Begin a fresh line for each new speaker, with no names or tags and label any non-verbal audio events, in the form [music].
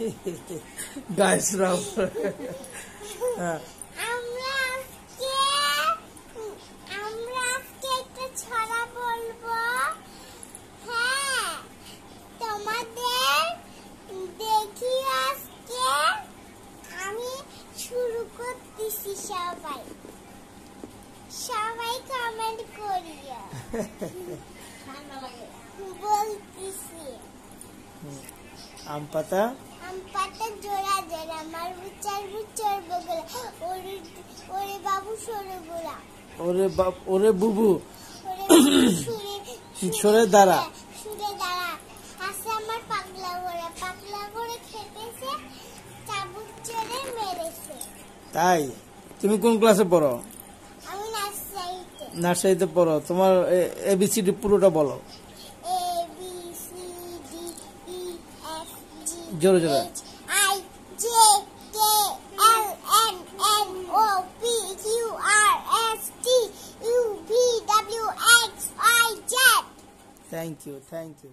[laughs] গাইসরা।
হ্যাঁ।
হ্যাঁ করতেছি সবাই। সবাই কমেন্ট করিও। [laughs]
আম পাতা?
আম পাতা জোড়া জোড়া আমার বুচার বুচার বগলা। ওরে ওরে বাবু সরে গোলা
ওরে বাপ ওরে বুবু।
সুরে
দাঁড়া।
সুরে দাঁড়া। আসে আমার পাগলা পাগলা খেতেছে চাবুক চড়ে মেরেছে।
তাই? তুমি কোন ক্লাসে পড়ো?
আমি নার্সারিতে।
নার্সারিতে পড়ো। তোমার এবিসিডি পুরোটা বলো। জোরে জোরে।
I J K L M N O P Q R S T U V W X Y Z
thank you thank you